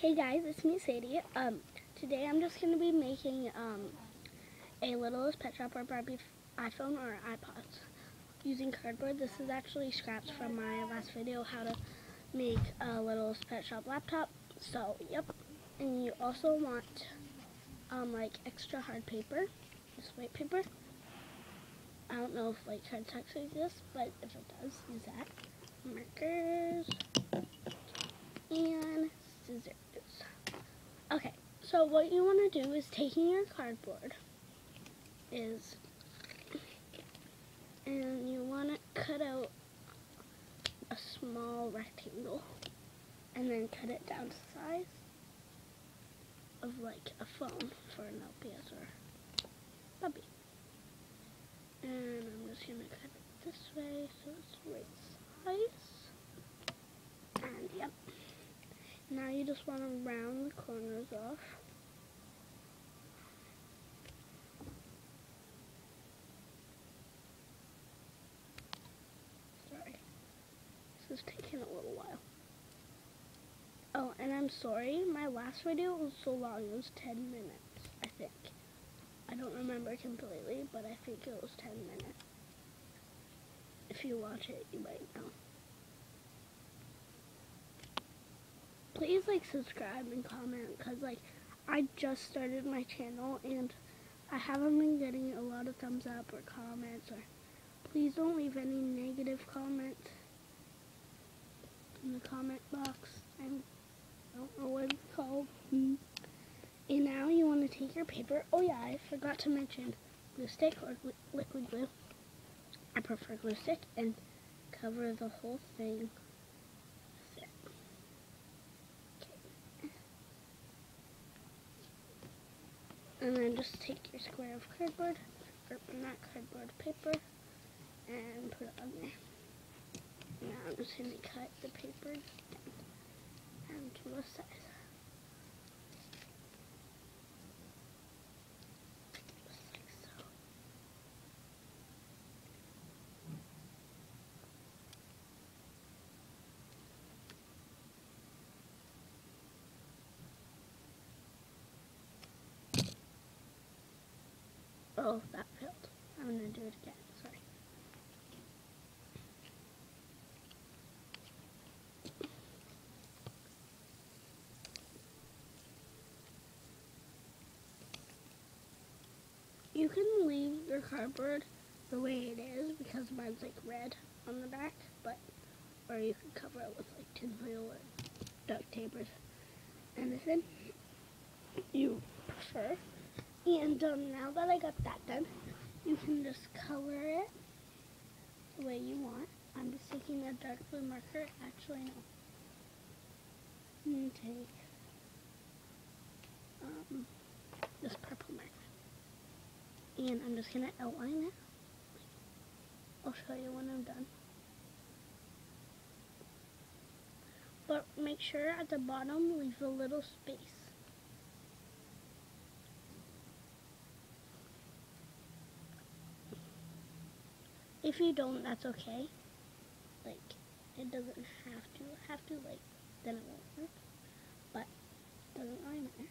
Hey guys, it's me Sadie. Um, today I'm just going to be making um, a Littlest Pet Shop or Barbie iPhone or iPods using cardboard. This is actually scraps from my last video, how to make a Littlest Pet Shop laptop. So, yep. And you also want um, like extra hard paper, this white paper. I don't know if like cardstock exists, but if it does, use that. Markers and scissors. Okay, so what you want to do is taking your cardboard is, and you want to cut out a small rectangle and then cut it down to size of like a phone for an LPS or puppy. And I'm just going to cut it this way so it's right size. And yep. Now you just want to round the corners off. Sorry. This is taking a little while. Oh, and I'm sorry, my last video was so long, it was 10 minutes, I think. I don't remember completely, but I think it was 10 minutes. If you watch it, you might know. Please like subscribe and comment because like I just started my channel and I haven't been getting a lot of thumbs up or comments or please don't leave any negative comments in the comment box. I'm, I don't know what it's called. Mm. And now you want to take your paper. Oh yeah, I forgot to mention glue stick or liquid glue. I prefer glue stick and cover the whole thing And then just take your square of cardboard, or not cardboard, paper, and put it on there. Now I'm just going to cut the paper down to the size. Oh, that failed. I'm to do it again. Sorry. You can leave your cardboard the way it is because mine's like red on the back, but or you can cover it with like tinfoil or duct tape or anything you prefer. And um, now that I got that done, you can just color it the way you want. I'm just taking a dark blue marker. Actually, no. And take um, this purple marker. And I'm just going to outline it. I'll show you when I'm done. But make sure at the bottom leave a little space. If you don't, that's okay. Like, it doesn't have to have to, like, then it won't work. But, it doesn't really matter.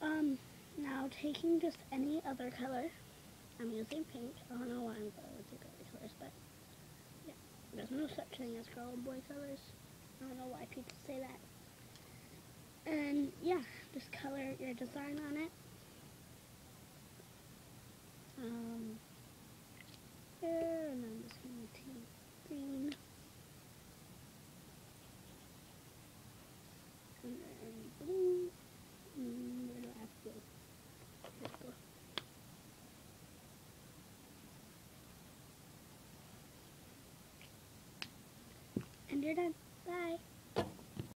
Um, now taking just any other color, I'm using pink. I don't know why I'm going with the girly colors, but, yeah. There's no such thing as girl and boy colors. I don't know why people say that. And, yeah, just color your design on it. Um, there, and I'm just going to take green. And then blue. Mm, where do I have to go? Here we go. You're done.